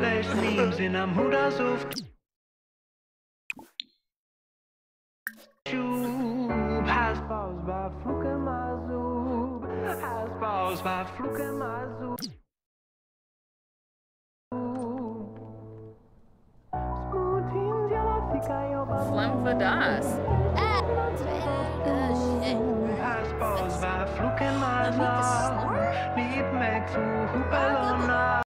flash memes I'm who does Fluke for das.